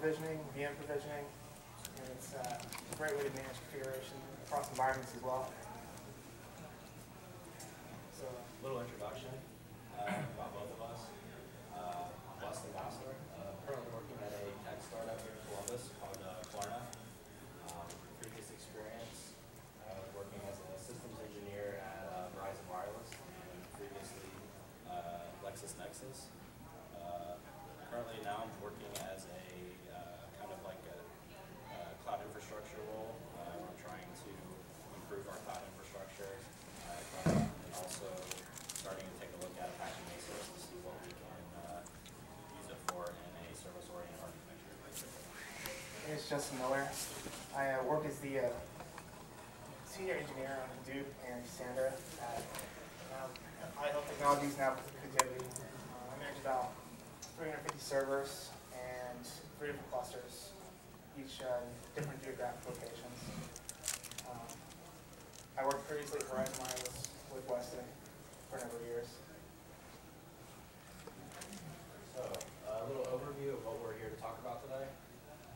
provisioning, VM provisioning, and it's uh, a great way to manage configuration across environments as well. So, a Little introduction uh, about both of us. Uh, Gossler, uh, currently working at a tech startup here in Columbus called uh, Klarna. Um, previous experience uh, working as a systems engineer at uh, Verizon Wireless and previously uh, LexisNexis. Uh, currently now I'm working as a uh, kind of like a uh, cloud infrastructure role. Uh, I'm trying to improve our cloud infrastructure. Uh, and also starting to take a look at Apache Mesos to see what we can uh, use it for in a service-oriented architecture. my name is Justin Miller. I uh, work as the uh, senior engineer on Hadoop and Cassandra at um, IHL Technologies, now Connectivity. Uh, I manage about 350 servers and three different clusters, each uh, different geographic locations. Um, I worked previously at Verizon Wireless with Weston for a number of years. So, a little overview of what we're here to talk about today.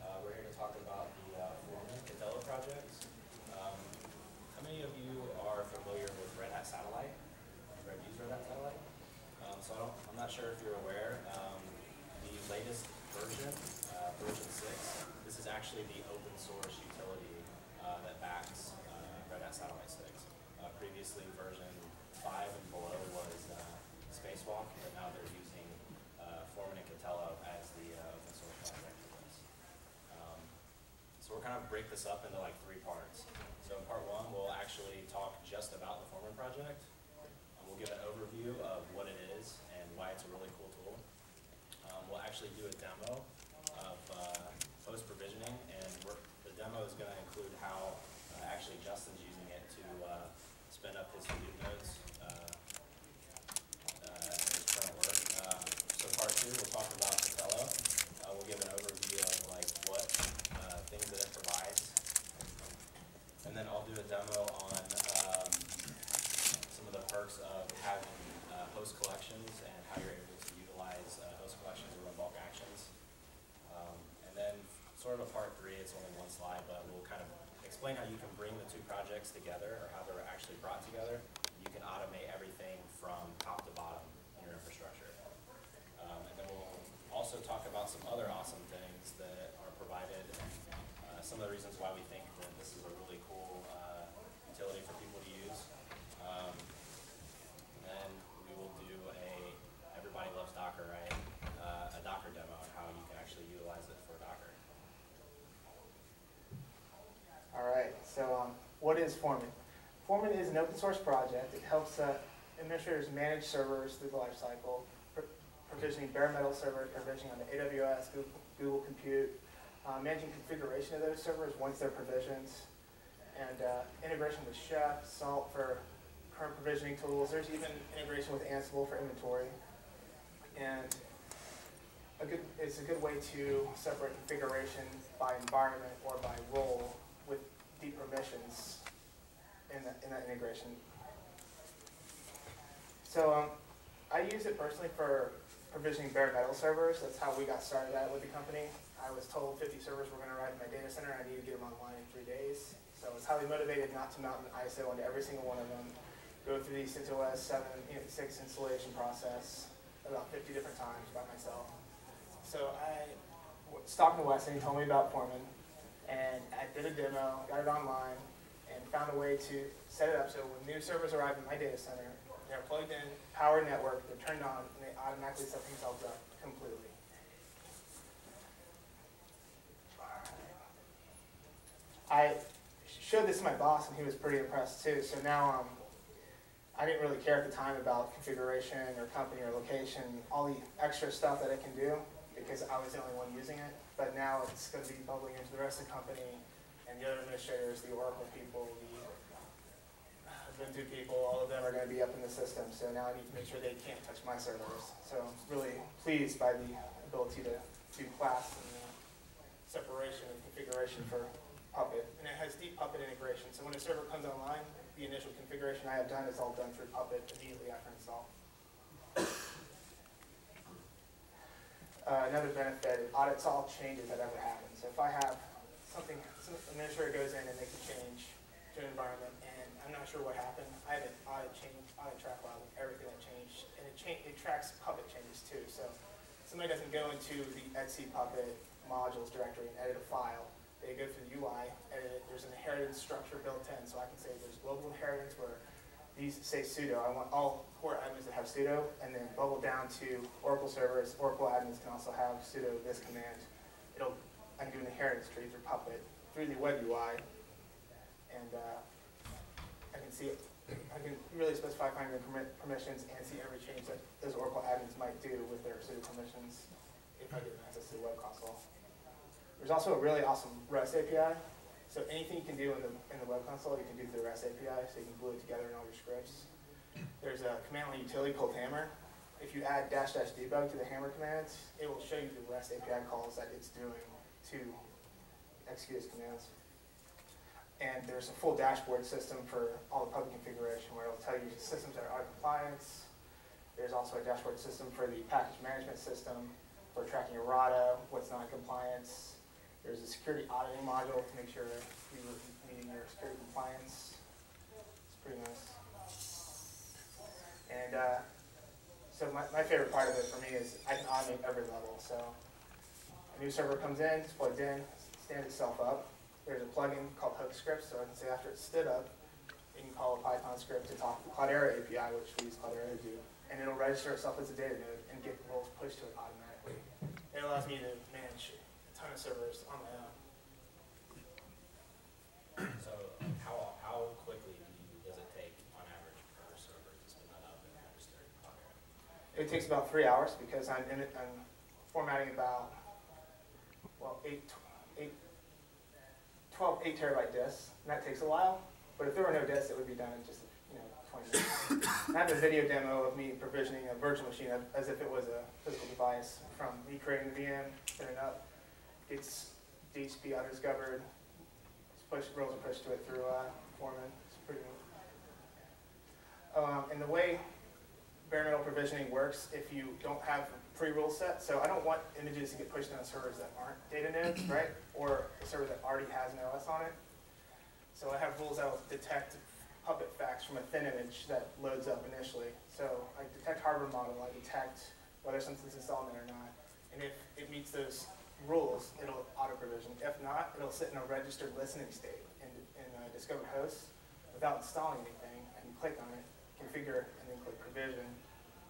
Uh, we're here to talk about the uh, Foreman Katello projects. Um, how many of you are familiar with Red Hat Satellite? Red use Red Hat Satellite? Um, so I don't, I'm not sure if you're aware, um, the latest version, uh, version six, this is actually the open source utility uh, that backs uh, Red Hat Satellite Six. Uh, previously, version five and below was uh, Spacewalk, but now they're using uh, Foreman and Katello as the open source project for this. Um, so we're kind of break this up into like three parts. So in part one, we'll actually talk just about the Foreman project. Um, We'll give an overview of what it is and why it's a really cool tool. Um, we'll actually do a demo of uh, post provisioning, and the demo is going to include how uh, actually Justin's using it to uh, spin up his Hadoop nodes uh, uh, his current work. Uh, so part two, we'll talk about Katello. Uh, we'll give an overview of like what things that it provides, and then I'll do a demo on um, some of the perks of having uh, host collections and how you're able to utilize uh, host collections to run bulk actions. Um, and then sort of a part three, it's only one slide, but we'll kind of explain how you can bring the two projects together or how they're actually brought together. You can automate everything from top to bottom in your infrastructure. Um, and then we'll also talk about some other awesome things that are provided and uh, some of the reasons why we think that this is a really cool uh, utility for people to use. Um, and then we will do a, everybody loves Docker, right? Uh, a Docker demo on how you can actually utilize it for Docker. All right, so um, what is Foreman? Foreman is an open source project. It helps uh, administrators manage servers through the lifecycle, pr- provisioning bare metal servers, provisioning on the AWS, Google, Google Compute, uh, managing configuration of those servers once they're provisioned, and uh, integration with Chef, Salt for current provisioning tools. There's even integration with Ansible for inventory. And a good, it's a good way to separate configuration by environment or by role with deep permissions in that, in that integration. So um, I use it personally for provisioning bare metal servers. That's how we got started out with the company. I was told 50 servers were going to arrive in my data center. and I needed to get them online in three days. So I was highly motivated not to mount an ISO into every single one of them. Go through the CentOS 7, you know, 6 installation process about 50 different times by myself. So I to Wes and he told me about Foreman. And I did a demo, got it online, and found a way to set it up so when new servers arrive in my data center, they're plugged in, power network, they're turned on, and they automatically set themselves up completely. I showed this to my boss and he was pretty impressed too. So now um, I didn't really care at the time about configuration or company or location, all the extra stuff that it can do because I was the only one using it. But now it's going to be bubbling into the rest of the company and the other administrators, the Oracle people, the Ubuntu people, all of them are going to be up in the system. So now I need to make sure they can't touch my servers. So I'm really pleased by the ability to do class and uh, separation and configuration for Puppet. And it has deep Puppet integration. So when a server comes online, the initial configuration I have done is all done through Puppet immediately after install. Uh, another benefit, it audits all changes that ever happen. So if I have something, some administrator goes in and makes a change to an environment, and I'm not sure what happened, I have an audit change, audit track log of everything that changed, and it cha, it tracks Puppet changes too. So somebody doesn't go into the etc Puppet modules directory and edit a file. They go through the UI, edit it, there's an inheritance structure built in, so I can say there's global inheritance where these say sudo, I want all core admins to have sudo, and then bubble down to Oracle servers, Oracle admins can also have sudo this command. It'll, I can do an inheritance tree through Puppet, through the web UI, and, uh, I can see. I can really specify finding the permissions and see every change that those Oracle admins might do with their sudo permissions if I give them access to the web console. There's also a really awesome REST API, so anything you can do in the, in the web console, you can do through the REST API, so you can glue it together in all your scripts. There's a command line utility called Hammer. If you add dash dash debug to the Hammer commands, it will show you the REST API calls that it's doing to execute commands. And there's a full dashboard system for all the Puppet configuration where it'll tell you the systems that are out of compliance. There's also a dashboard system for the package management system, for tracking errata, what's not compliance, there's a security auditing module to make sure you're meeting your security compliance. It's pretty nice. And uh, so my, my favorite part of it for me is I can automate every level. So a new server comes in, it's plugged in, stands itself up. There's a plugin called Hook Script, so I can say after it's stood up, you can call a Python script to talk to the Cloudera API, which we use Cloudera to do, and it'll register itself as a data node and get roles pushed to it automatically. It allows me to manage a ton of servers on my own. So how, how quickly do you, does it take on average per server to spin that up and register Cloudera? It takes about three hours because I'm in it, I'm formatting about, well, eight, tw- eight, twelve, eight terabyte disks, and that takes a while. But if there were no disks, it would be done in just, you know, twenty minutes. I have a video demo of me provisioning a virtual machine as- if it was a physical device, from me creating the VM, setting it up, it's DHCP auto-discovered, it's pushed, roles are pushed to it through, uh, Foreman, it's pretty neat. Um, and the way bare metal provisioning works if you don't have pre-rules set. So I don't want images to get pushed on servers that aren't data nodes, right? Or a server that already has an OS on it. So I have rules that will detect puppet facts from a thin image that loads up initially. So I detect hardware model, I detect whether something's installed in it or not. And if it meets those rules, it'll auto-provision. If not, it'll sit in a registered listening state in, in uh, Discovered Hosts without installing anything. I can click on it, configure, and then click provision.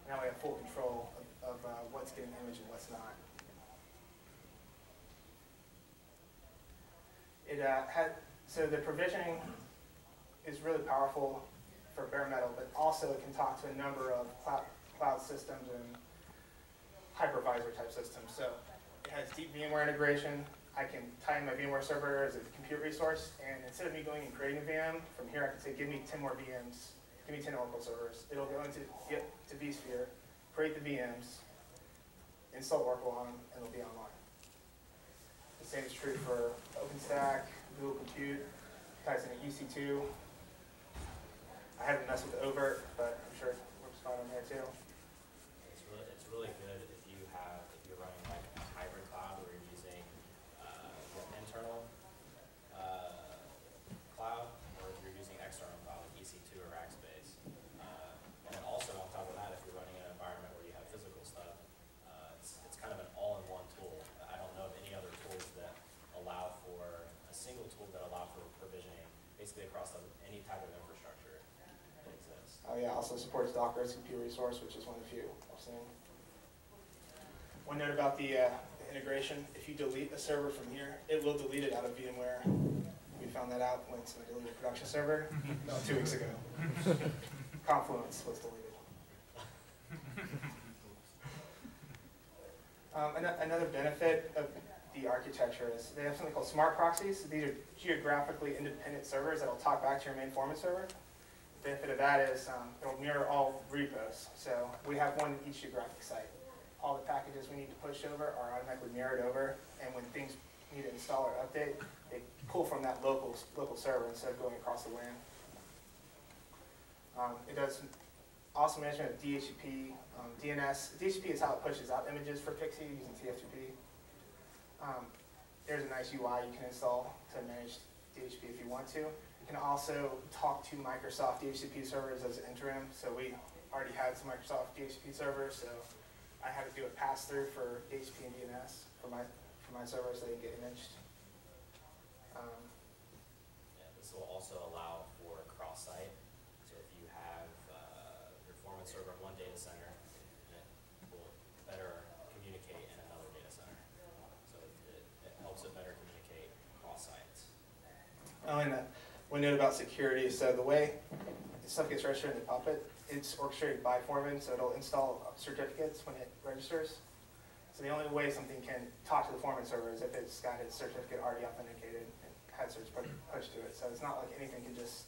Now we have full control of, of uh, what's getting imaged and what's not. It uh, had, so the provisioning is really powerful for bare metal, but also it can talk to a number of cloud, cloud systems and hypervisor type systems. So it has deep VMware integration. I can tie in my VMware server as a compute resource, and instead of me going and creating a VM, from here I can say, give me 10 more VMs, give me 10 Oracle servers. It'll go into, get to vSphere, create the VMs, install Oracle on them, and it'll be online. The same is true for OpenStack, Google Compute, ties into EC2. I haven't messed with oVirt, but I'm sure it works fine on there too. It's really, it's really good if you have, if you're running like a hybrid cloud where you're using, uh, your internal, uh, cloud, or if you're using external cloud, like EC2 or Rackspace. Uh, and then also on top of that, if you're running an environment where you have physical stuff, uh, it's, it's kind of an all-in-one tool. I don't know of any other tools that allow for, a single tool that allow for provisioning basically across the- any type of infrastructure that exists. Oh yeah, also supports Docker as a resource, which is one of the few I've seen. One note about the, uh, the integration, if you delete a server from here, it will delete it out of VMware. We found that out when somebody deleted a production server, about two weeks ago. Confluence was deleted. Um, ano- another benefit of the architecture is they have something called smart proxies. These are geographically independent servers that'll talk back to your main Foreman server. That is um, it'll mirror all repos. So we have one in each geographic site. All the packages we need to push over are automatically mirrored over, and when things need to install or update, they pull from that local local server instead of going across the WAN. Um, it does also management of DHCP, um, DNS. DHCP is how it pushes out images for PXE using TFTP. Um, there's a nice UI you can install to manage DHCP if you want to. You can also talk to Microsoft DHCP servers as an interim. So we already had some Microsoft DHCP servers, so I had to do a pass through for DHCP and DNS for my for my servers so they can get imaged. Um, Yeah, this will also allow for cross-site, so if you have, uh, your foreman server in one data center, it will better communicate in another data center. So it, it helps it better communicate cross sites. Oh, and uh, one note about security, so the way stuff gets registered in the Puppet, it's orchestrated by Foreman, so it'll install certificates when it registers. So the only way something can talk to the Foreman server is if it's got its certificate already authenticated and had certs pushed to it. So it's not like anything can just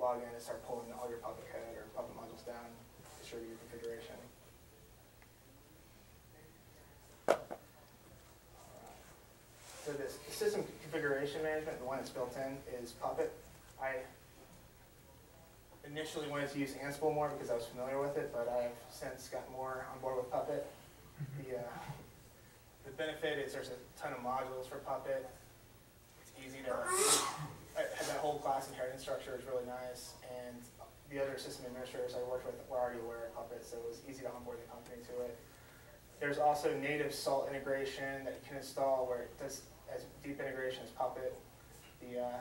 log in and start pulling all your Puppet code or Puppet modules down to show you your configuration. So this system configuration management, the one that's built in, is Puppet. I initially wanted to use Ansible more because I was familiar with it, but I have since got more on board with Puppet. The, uh, the benefit is there's a ton of modules for Puppet. It's easy to, that whole class inheritance structure is really nice, and the other system administrators I worked with were already aware of Puppet, so it was easy to onboard the company to it. There's also native salt integration that you can install where it does as deep integration as Puppet. The uh,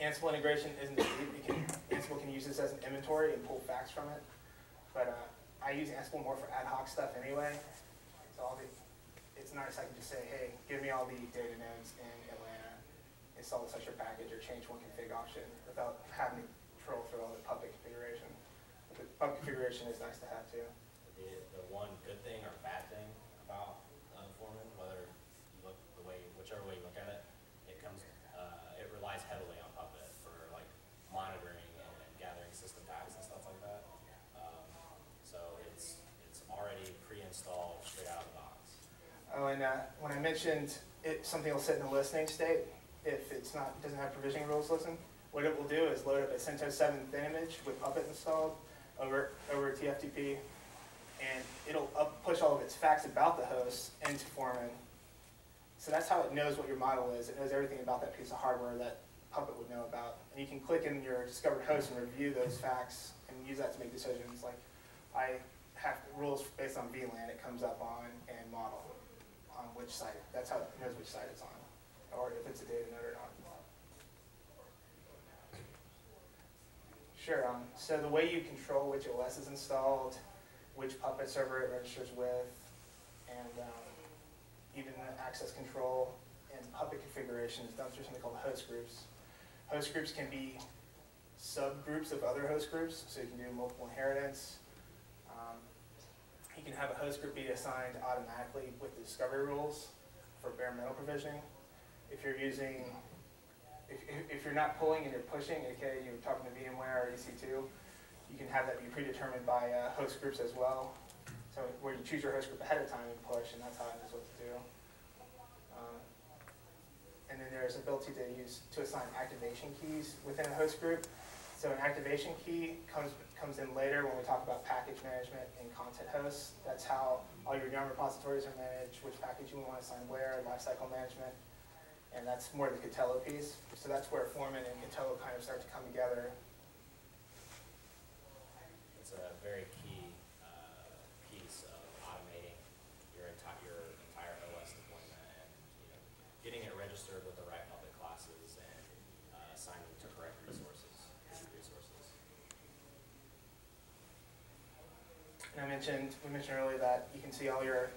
Ansible integration isn't as deep. Can, Ansible can use this as an inventory and pull facts from it. But uh, I use Ansible more for ad hoc stuff anyway. So all the, it's nice, I can just say, hey, give me all the data nodes in Atlanta, install the such a package or change one config option without having to troll through all the Puppet configuration. But Puppet configuration is nice to have too. The, the one good thing or bad thing about, uh, Foreman, whether you look the way, whichever way you look at it, it comes, uh, it relies heavily on Puppet for like monitoring and and gathering system packs and stuff like that. Um, So it's, it's already pre-installed straight out of the box. And uh, when I mentioned it, something will sit in the listening state if it's not, doesn't have provisioning rules listed. What it will do is load up a CentOS 7 thin image with Puppet installed over, over TFTP, and it'll push all of its facts about the host into Foreman. So that's how it knows what your model is. It knows everything about that piece of hardware that Puppet would know about. And you can click in your discovered host and review those facts and use that to make decisions. Like, I have rules based on VLAN it comes up on and model which site. That's how it knows which site it's on, or if it's a data node or not. Sure, um, so the way you control which OS is installed, which Puppet server it registers with, and, um, even access control and Puppet configuration is done through something called host groups. Host groups can be subgroups of other host groups, so you can do multiple inheritance. You can have a host group be assigned automatically with the discovery rules for bare metal provisioning. If you're using, if, if- if you're not pulling and you're pushing, aka you're talking to VMware or EC2, you can have that be predetermined by uh, host groups as well. So where you choose your host group ahead of time and push, and that's how it knows what to do. Um, And then there's ability to use, to assign activation keys within a host group. So an activation key comes, comes in later when we talk about package management and content hosts. That's how all your YARN repositories are managed, which package you want to assign where, lifecycle management. And that's more the Katello piece. So that's where Foreman and Katello kind of start to come together. It's a very key, uh, piece of automating your entire, your entire OS deployment and, you know, getting it registered with the right Puppet classes and, uh, assigning to correct resources, compute resources. And I mentioned, we mentioned earlier that you can see all your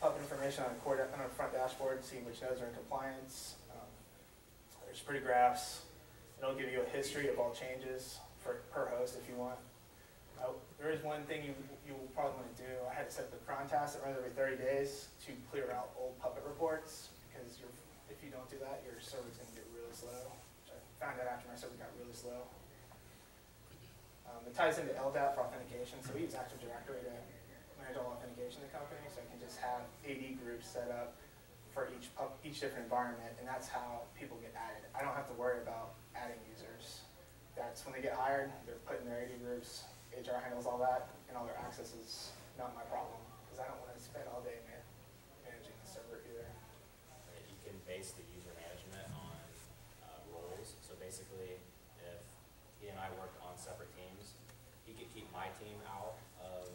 Puppet information on a on front dashboard, see which nodes are in compliance. Um, There's pretty graphs. It'll give you a history of all changes for, per host if you want. Uh, There is one thing you, you will probably want to do. I had to set the cron task that runs every thirty days to clear out old Puppet reports, because if you don't do that, your server's gonna get really slow. I found out after my server got really slow. Um, it ties into LDAP for authentication, so we use Active Directory to manage all authentication in the company, so I can just have AD groups set up for each each different environment, and that's how people get added. I don't have to worry about adding users. That's when they get hired, they're put in their AD groups, HR handles all that, and all their access is not my problem, because I don't want to spend all day ma- managing the server either. that you can base the user management on uh, roles. So basically, if he and I work on separate teams, he could keep my team out of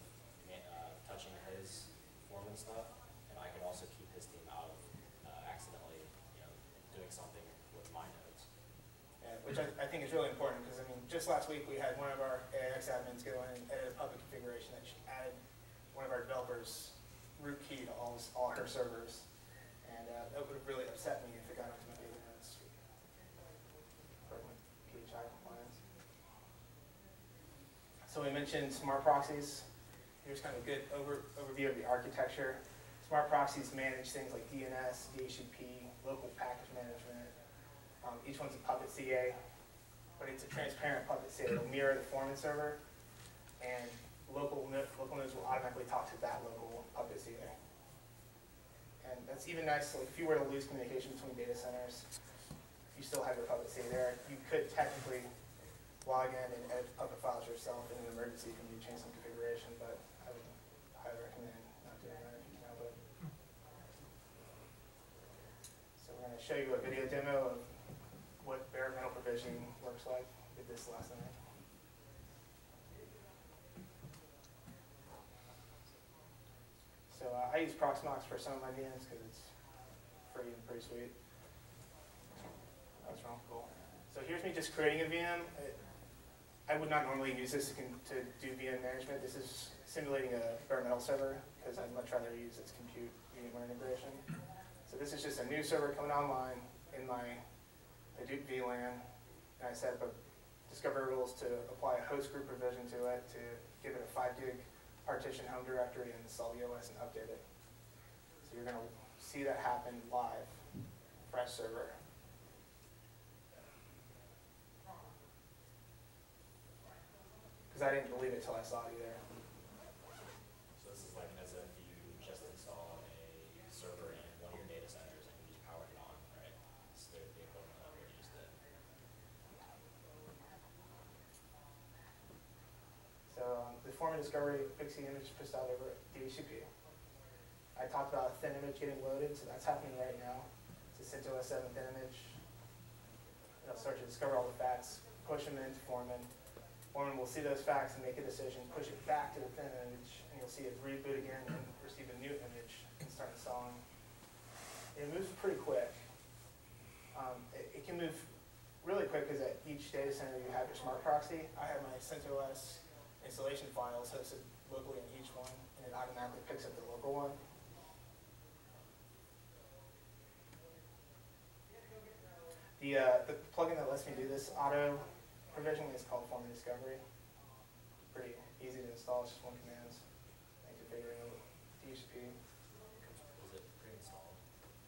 ma- uh, touching his foreman stuff, and I could also keep his team out of uh, accidentally, you know, doing something with my nodes. And, which I, I think is really important, because I mean, just last week, we had one of our AIX admins go in and edit a Puppet configuration that she added one of our developers' root key to all, all her servers. And, uh, that would have really upset me if it got onto my data nodes. PHI compliance. So we mentioned smart proxies. Here's kind of a good over, overview of the architecture. Smart proxies manage things like DNS, DHCP, local package management, um, each one's a Puppet CA, but it's a transparent Puppet CA. It'll mirror the foreman server, and local, local nodes will automatically talk to that local Puppet CA. And that's even nice, like if you were to lose communication between data centers, you still have your Puppet CA there. You could technically log in and edit Puppet files yourself in an emergency if you need to change some configuration, but I would highly recommend not doing that if you can help it. So we're gonna show you a video demo of what bare metal provisioning looks like. Did this last night. So uh, I use Proxmox for some of my VMs because it's free and pretty sweet. That's wrong, cool. So here's me just creating a VM. It- I would not normally use this to to do VM management. This is simulating a bare metal server because I'd much rather use its compute VMware integration. So this is just a new server coming online in my Hadoop VLAN. And I set up a discovery rules to apply a host group provision to it, to give it a five gig partition home directory and install the OS and update it. So you're gonna see that happen live, fresh server. Because I didn't believe it till I saw you there. So this is like as if you just install a server in one of your data centers and you just power it on, right? It's the the equivalent of what you just did. So um, the form of discovery PXE image pushed out over DHCP. I talked about a thin image getting loaded, so that's happening right now. It's a CentOS 7 thin image. It'll start to discover all the facts, push them into Foreman. Foreman will see those facts and make a decision, push it back to the thin image, and you'll see it reboot again and receive a new image and start installing. It moves pretty quick. Um, it, it can move really quick because at each data center you have your smart proxy. I have my CentOS installation files hosted locally in each one, and it automatically picks up the local one. The, uh, the plugin that lets me do this auto provisioning is called Foreman Discovery. Pretty easy to install, it's just one command and configuring it. DHCP. Is it pre-installed?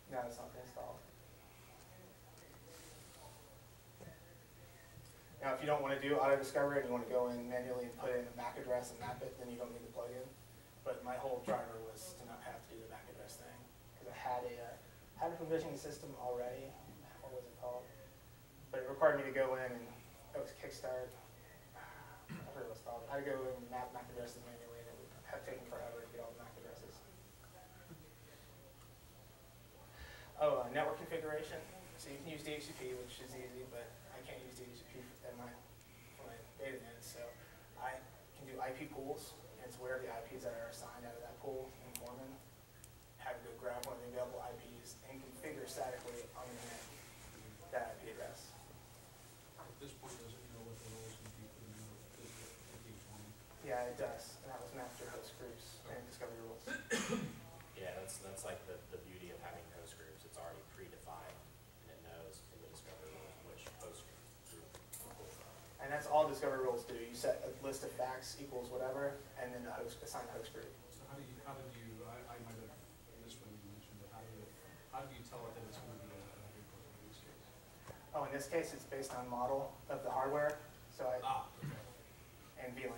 No, it's not installed. Now, if you don't want to do auto discovery and you want to go in manually and put in a MAC address and map it, then you don't need the plugin. But my whole driver was to not have to do the MAC address thing because I had a uh, had a provisioning system already. What was it called? But it required me to go in and it was Kickstart. I forget what it's called. I had to go in and map MAC addresses manually, and it would have taken forever to get all the MAC addresses. Oh, uh, network configuration. So you can use DHCP, which is easy, but I can't use DHCP in my, for my data net. So I can do IP pools, it's where the IPs that are assigned out of that pool in Foreman. Have to go grab one of the available IPs and configure statically on the net that IP address. At this point, does it know what the roles and people in the, the each one? Yeah, it does. And that was master host groups and discovery rules. Yeah, that's, that's like the, the beauty of having host groups, it's already predefined, and it knows from the discovery rules which host group to pull from. And that's all discovery rules do. You set a list of facts equals whatever, and then the host, assign the host group. So how do you, how did you, I, I might have missed when you mentioned it, how do you, how do you tell it that it's gonna be a, a report in this case? Oh, in this case, it's based on model of the hardware, so I, Ah, okay, and VLAN.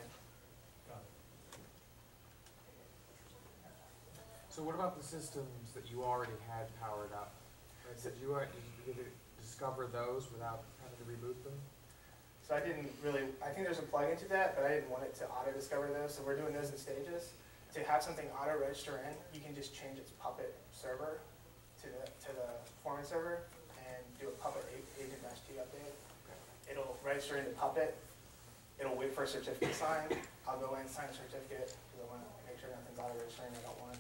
got it. So what about the systems that you already had powered up? Right, Did you, uh, you did you discover those without having to reboot them? So I didn't really, I think there's a plugin to that, but I didn't want it to auto-discover those, so we're doing those in stages. To have something auto-register in, you can just change its Puppet server to the, to the Foreman server and do a Puppet agent dash T update. It'll register into Puppet, it'll wait for a certificate signed, I'll go in, sign a certificate, because I want to make sure nothing's auto-registering, I don't want.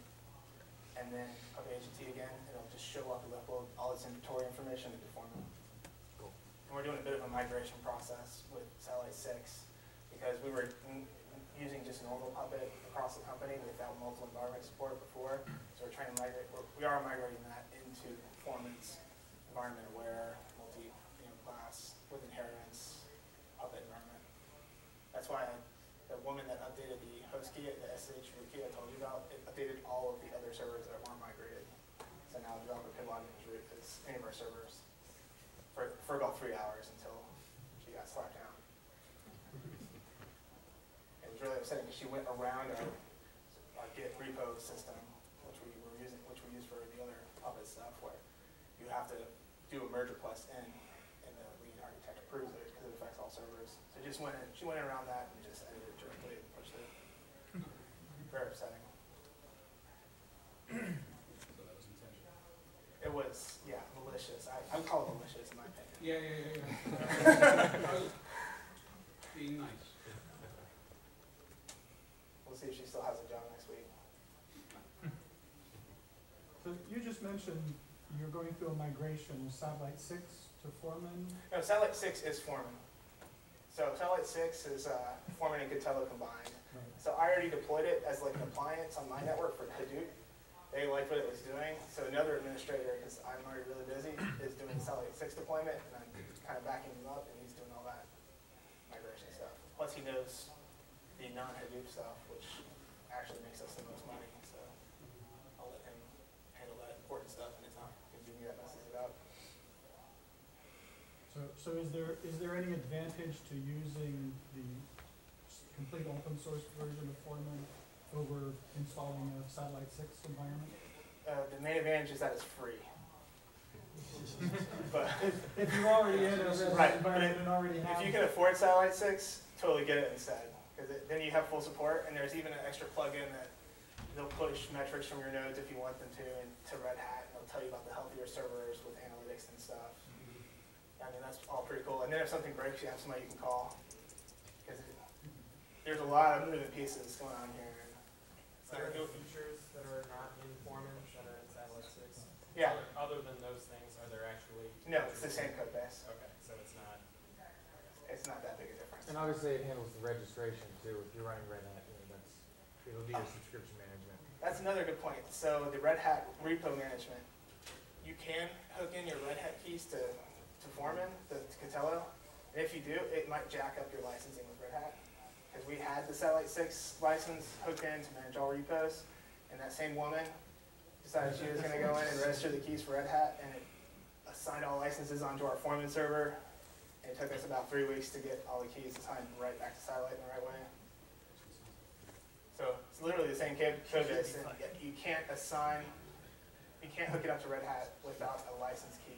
And then Puppet agent T again, it'll just show up and upload all its inventory information to Foreman. Cool. We're doing a bit of a migration process with Satellite Six, because we were using just normal Puppet across the company without multiple environment support before. So we're trying to migrate, we're- we are migrating that into performance, environment aware, multi, you know, class with inheritance, Puppet environment. That's why I- the woman that updated the host key, the SH root key I told you about, it updated all of the other servers that weren't migrated. So now the developer could log in as as any of our servers for, about three hours until she got slapped down. It was really upsetting because she went around our, our Git repo system, which we were using, which we use for the other Puppet stuff, where you have to do a merge request in, and the lead architect approves it because it affects all servers. So just went in, she went around that and just edited it directly and pushed it. Very upsetting. So that was intentional. It was, yeah, malicious. I, I would call it malicious in my opinion. Yeah, yeah, yeah, yeah. I was Being nice. We'll see if she still has a job next week. So you just mentioned you're going through a migration of satellite six to Foreman. No, Satellite Six is Foreman. So Satellite Six is uh, Foreman and Katello combined. So I already deployed it as like an appliance on my network for Hadoop. They liked what it was doing, so another administrator, because I'm already really busy, is doing Satellite Six deployment, and I'm kind of backing him up, and he's doing all that migration stuff. Plus he knows the non-Hadoop stuff, which actually makes us the most money, so I'll let him handle that important stuff, and it's not gonna give me that messes it up. So, is there, is there any advantage to using the complete open source version of Foreman over installing a satellite six environment? Uh, the main advantage is that it's free. But If, if you already in a Right, environment and already have. if you can afford Satellite Six, totally get it instead. Because then you have full support, and there's even an extra plugin that they'll push metrics from your nodes if you want them to, and to Red Hat, and they'll tell you about the healthier servers with analytics and stuff. I mean, that's all pretty cool. And then if something breaks, you have somebody you can call. Because there's a lot of moving pieces going on here. and it's Are not- there any features that are not in Foreman that are in Satellite Six? Yeah, Other than those things, are there actually? no, it's the same code base. Okay, so it's not, It's not that big a difference. And obviously it handles the registration too, if you're running Red Hat, you know, that's, it'll be your subscription management. That's another good point. So the Red Hat repo management, you can hook in your Red Hat keys to, to Foreman, to to Katello. And if you do, it might jack up your licensing with Red Hat. Because we had the Satellite Six license hooked in to manage all repos, and that same woman decided she was gonna go in and register the keys for Red Hat, and it assigned all licenses onto our Foreman server. It took us about three weeks to get all the keys assigned right back to Satellite in the right way. So it's literally the same code base, and you can't assign, you can't hook it up to Red Hat without a license key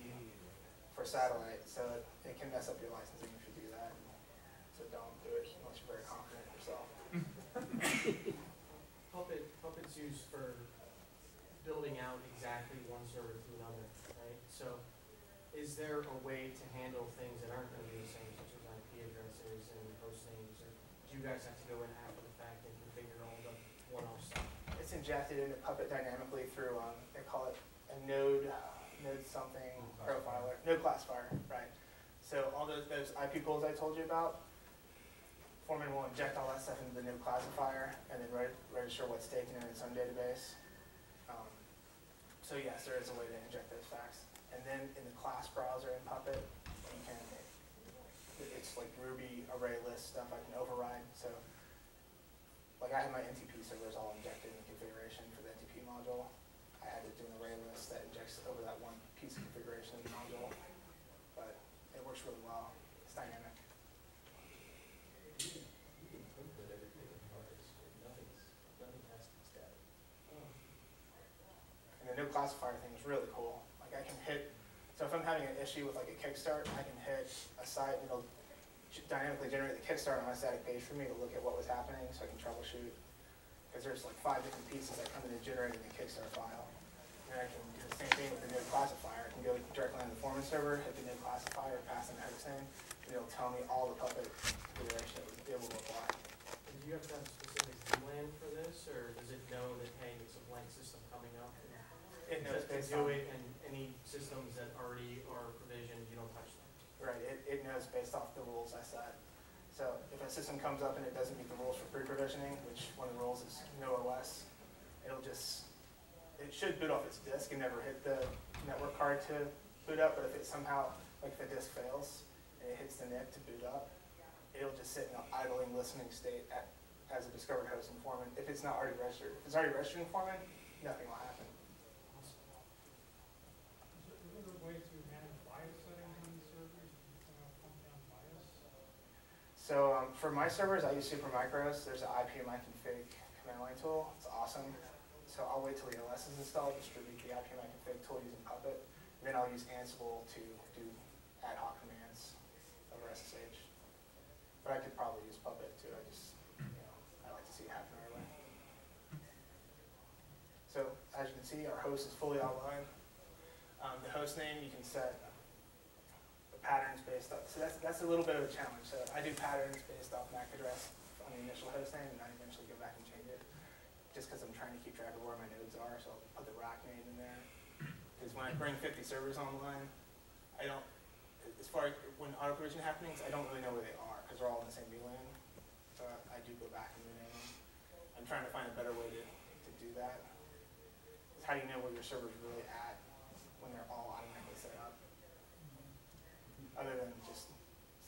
for satellite, so it- it can mess up your licensing if you do that. So don't do it unless you're very confident in yourself. Puppet, Puppet's used for building out exactly one server to another, right? So is there a way to handle things that aren't gonna be the same, such as IP addresses and host names? Or do you guys have to go in after the fact and configure all the one-off stuff? It's injected into Puppet dynamically through, um, they call it a node, node something profiler, node classifier, right? So all those, those IP pools I told you about, Foreman will inject all that stuff into the node classifier and then reg- register what's taken in its own database. Um, So yes, there is a way to inject those facts. And then in the class browser in Puppet, you can, it's like Ruby array list stuff I can override, so like I have my NTP servers all injected in the configuration for the NTP module. I had to do an array list that injects over that one piece of configuration in the module, but it works really well. It's dynamic. And the new classifier thing is really cool. Like I can hit, so if I'm having an issue with like a kickstart, I can hit a site and it'll dynamically generate the kickstart on my static page for me to look at what was happening, so I can troubleshoot. Because there's like five different pieces that come into generating the Kickstarter file. And I can do the same thing with the node classifier. I can go directly on the foreman server, hit the node classifier, pass in everything, and it'll tell me all the puppet configuration that would be able to apply. And do you have to have a specific VLAN for this, or does it know that, hey, it's a blank system coming up? and It knows to- based do it, and any systems that already are provisioned, you don't touch them? right, it, it knows based off the rules I set. So if a system comes up and it doesn't meet the rules for pre-provisioning, which one of the rules is no OS, it'll just, it should boot off its disk and never hit the network card to boot up, but if it somehow, like the disk fails and it hits the NIC to boot up, it'll just sit in an idling listening state at, as a discovered host in Foreman, if it's not already registered. If it's already registered in Foreman, nothing will happen. So um, for my servers, I use Supermicros. There's an IPMI config command line tool. It's awesome. So I'll wait till the OS is installed, distribute the IPMI config tool using Puppet. Then I'll use Ansible to do ad hoc commands over SSH. But I could probably use Puppet too. I just, you know, I like to see it happen right away. So as you can see, our host is fully online. Um, the host name, you can set the patterns based off, so that's, that's a little bit of a challenge. So I do patterns based off MAC address on the initial host name, and I eventually go back and change it, just because I'm trying to keep track of where my nodes are, so I'll put the rack name in there. Because when I bring fifty servers online, I don't, as far as when auto provision happenings, I don't really know where they are, because they're all in the same VLAN. So I do go back and rename them. I'm trying to find a better way to, to do that. 'Cause how do you know where your server's really at when they're all automatically set up? other than just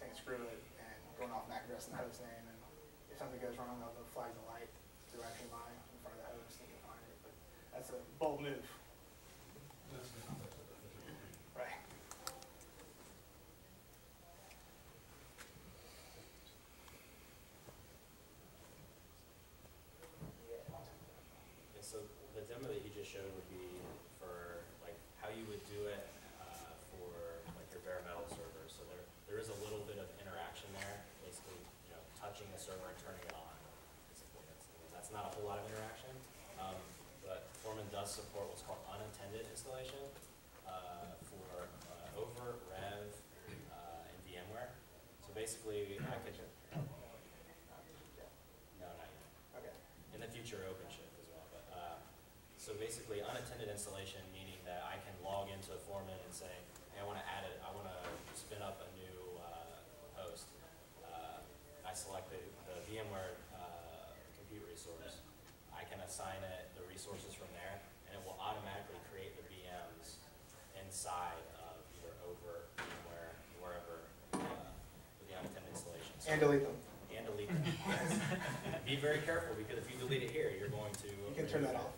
saying screw it and going off MAC address and host name, and if something goes wrong, I'll flag the light through IPMI in front of the host and you can find it, but that's a bold move, That's the context of it. right? Yeah, so the showed would be for like how you would do it uh, for like your bare metal server. So there, there is a little bit of interaction there, basically, you know, touching the server and turning it on. That's, not a whole lot of interaction. Um, But Foreman does support what's called unattended installation uh, for uh, oVirt, RHEV, uh, and VMware. So basically, I could, no, not yet Okay, in the future OpenShift as well. But uh, so basically, unattended installation meaning that I can log into Foreman and say, hey, I want to add it. I want to spin up a new uh, host. Uh, I select the, the VMware uh, compute resource. I can assign it the resources from there, and it will automatically create the VMs inside of either oVirt VMware, wherever uh, with the unattended installation. So- and delete them. and delete them. Be very careful, because if you delete it here, you're going to. You can turn that off,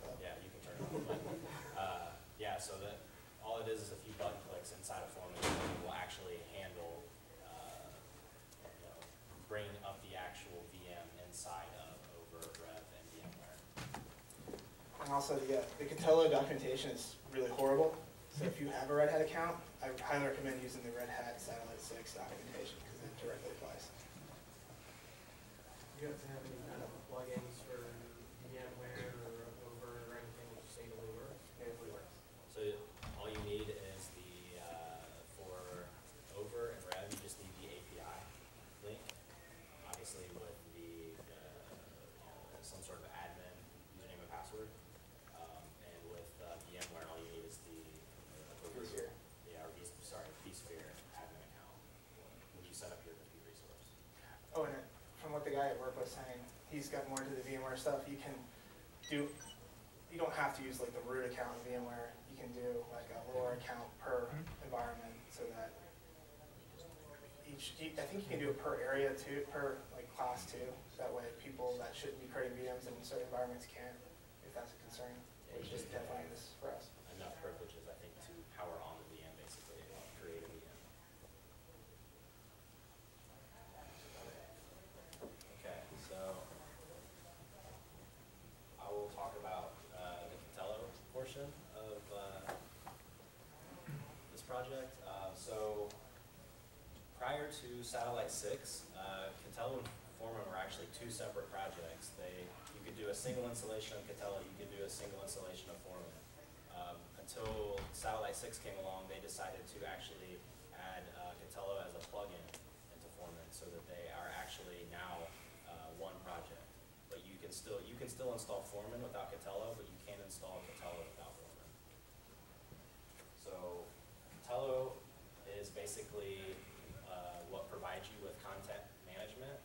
uh, yeah, so that, all it is is a few button clicks inside of Foreman, and it will actually handle, uh, you know, bringing up the actual VM inside of oVirt RHEV and VMware. And also, the, uh, the Katello documentation is really horrible, so if you have a Red Hat account, I highly recommend using the Red Hat Satellite Six documentation, because it directly applies. You have to have any kind of plugins for VMware or oVirt or anything that just natively works? Natively works. So all you need is the, uh, for oVirt and RHEV, you just need the API link. Obviously with the, uh, you know, some sort of admin username and password. Um, and with uh, VMware, all you need is the. uh, over- vSphere. Yeah, or V, sorry, vSphere admin account, when you set up your compute resource. Oh, and from what the guy at work was saying, he's got more into the VMware stuff. You can do, you don't have to use like the root account in VMware. You can do like a lower account per mm-hmm. environment so that each, I think you can do it per area too, per like class too. That way people that shouldn't be creating VMs in certain environments can, if that's a concern, Yeah, which you is just definitely is for us. Enough privileges, I think, to power on the VM, basically, and create a VM. Okay, so I will talk about uh, the Katello portion of uh, this project. Uh, So prior to Satellite Six, uh, Katello and Foreman were actually two separate projects. They, you could do a single installation of Katello, you could do a single installation of Foreman. Um, until Satellite Six came along, they decided to actually add, uh, Katello as a plugin into Foreman, so that they are actually now, uh, one project. But you can still, you can still install Foreman without Katello, but you can't install Katello without Foreman. So, Tello is basically, uh, what provides you with content management,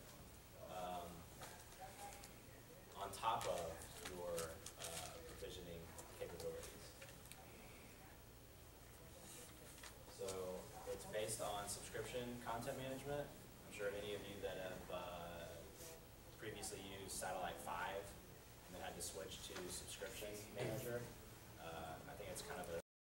um, on top of your, uh, provisioning capabilities. So, it's based on subscription content management. I'm sure any of you that have, uh, previously used Satellite Five and then had to switch to subscription manager,